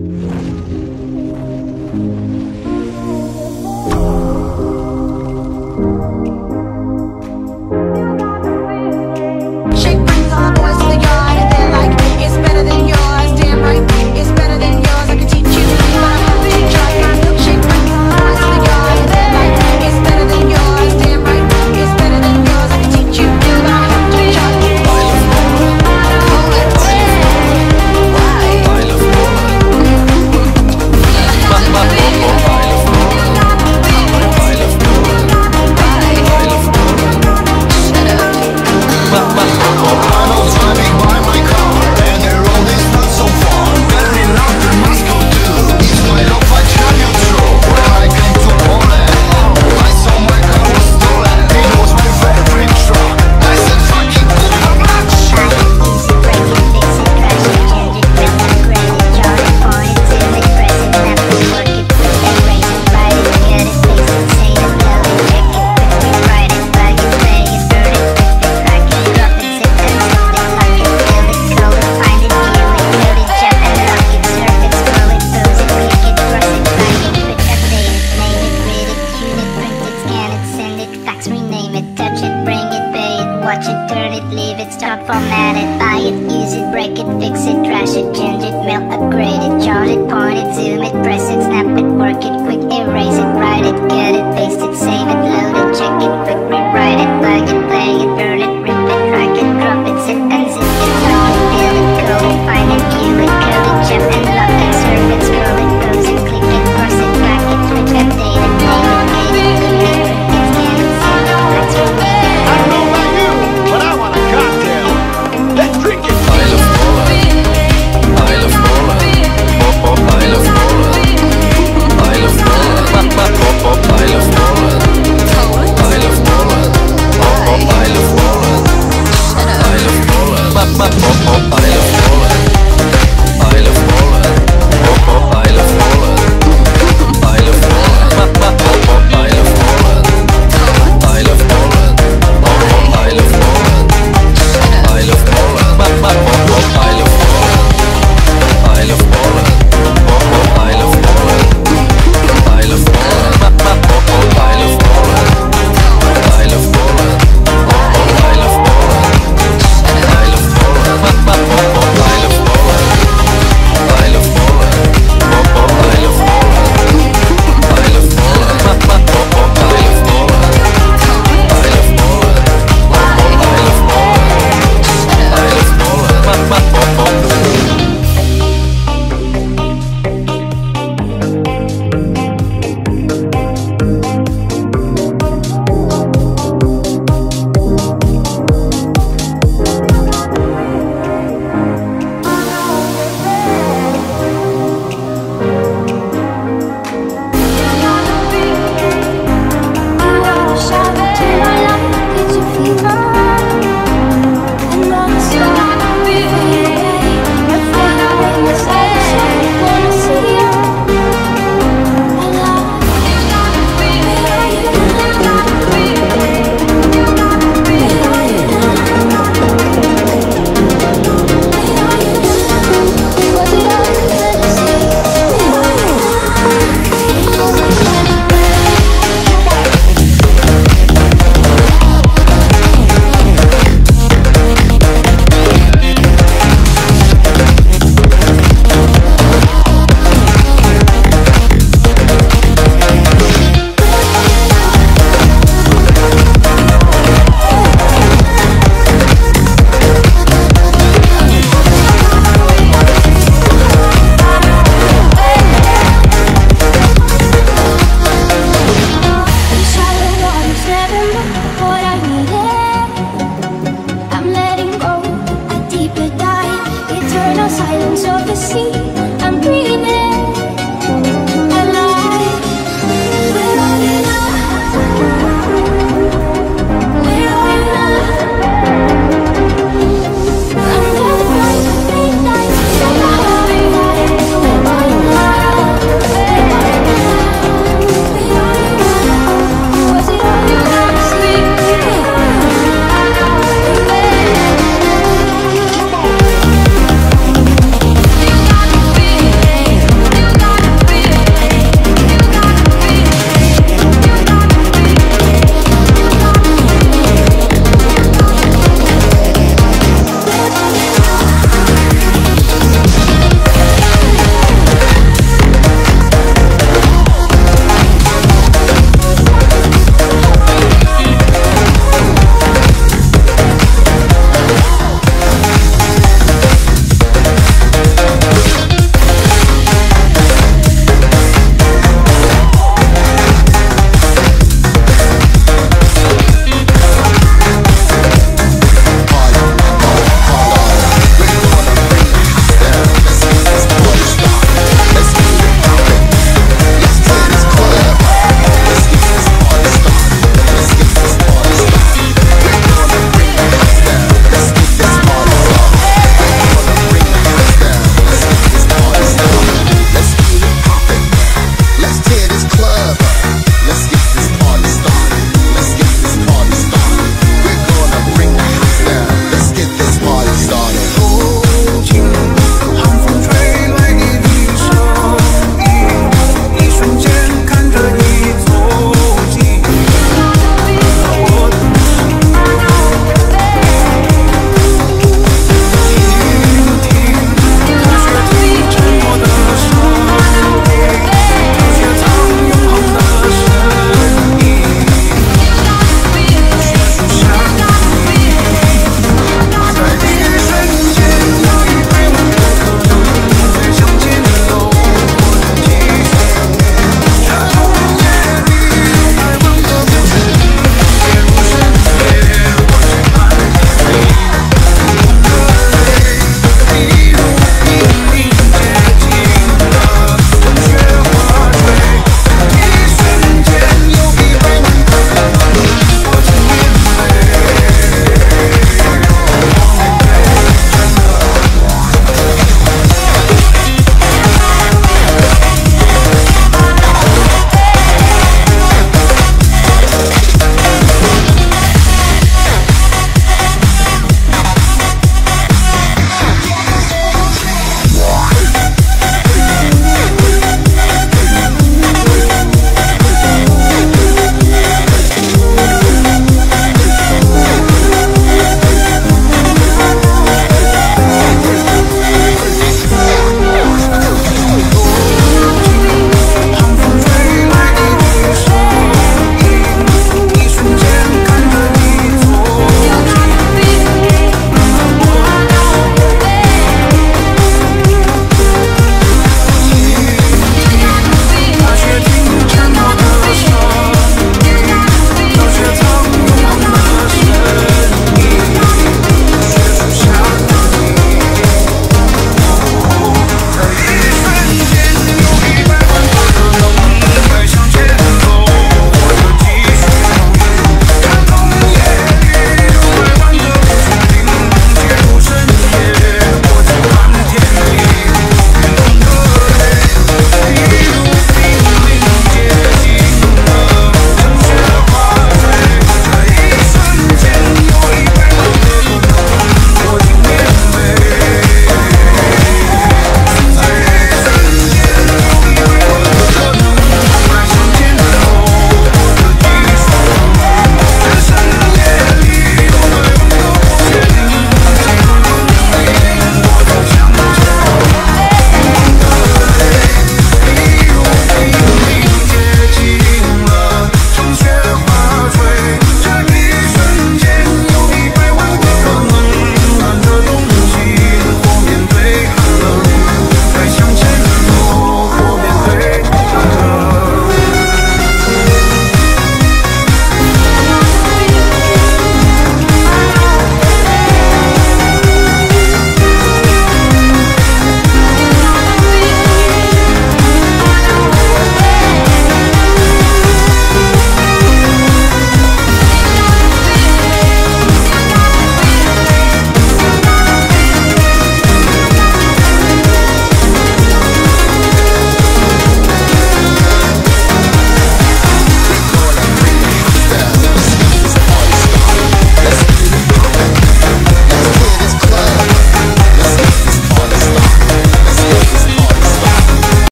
you